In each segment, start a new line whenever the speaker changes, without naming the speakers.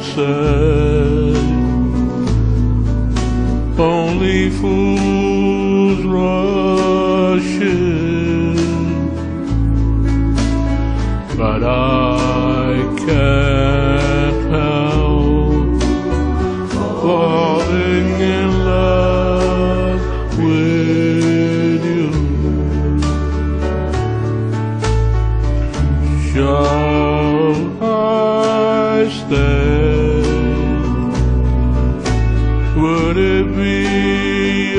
sunset. Only fools rush in, but I can't help falling in love with you. Shall I stay? Be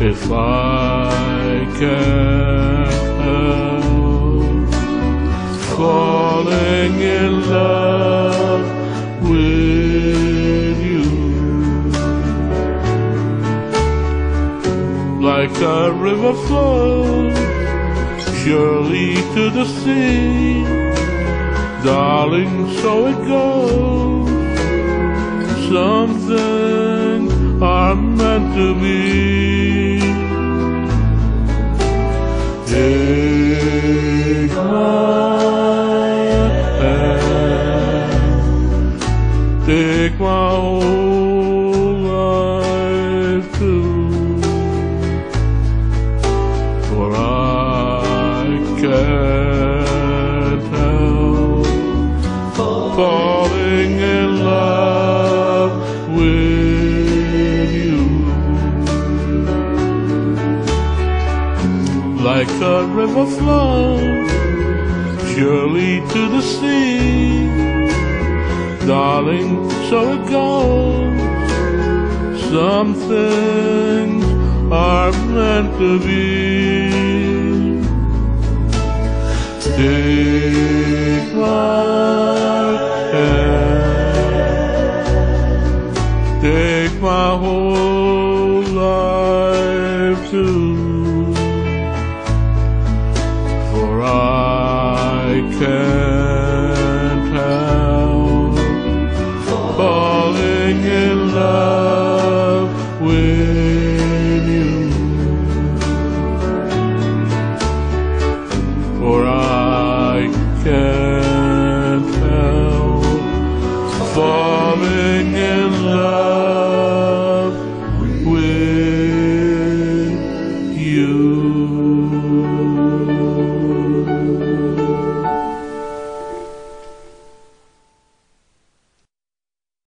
if I can't falling in love with you? Like a river flows surely to the sea Darling, so it goes. Some things are meant to be. Take my hand, take my whole like the river flows surely to the sea. Darling, so it goes. Some things are meant to be. Take my hand, take my whole life too. Krishna.